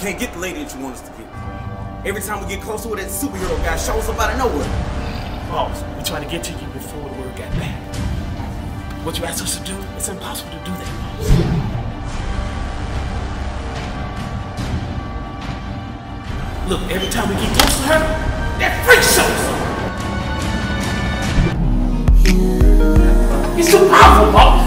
can't get the lady that you want us to get. Every time we get close to her, that superhero guy shows up out of nowhere. Boss, we tried to get to you before the word got back. What you asked us to do, it's impossible to do that, boss. Look, every time we get close to her, that freak shows up. He's too powerful, boss.